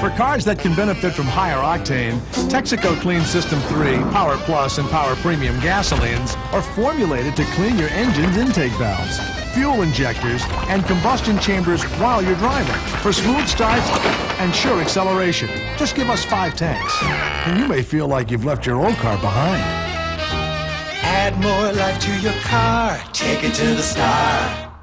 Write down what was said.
For cars that can benefit from higher octane, Texaco Clean System 3, Power Plus, and Power Premium gasolines are formulated to clean your engine's intake valves, fuel injectors, and combustion chambers while you're driving for smooth starts and sure acceleration. Just give us five tanks, and you may feel like you've left your old car behind. Add more life to your car. Take it to the star.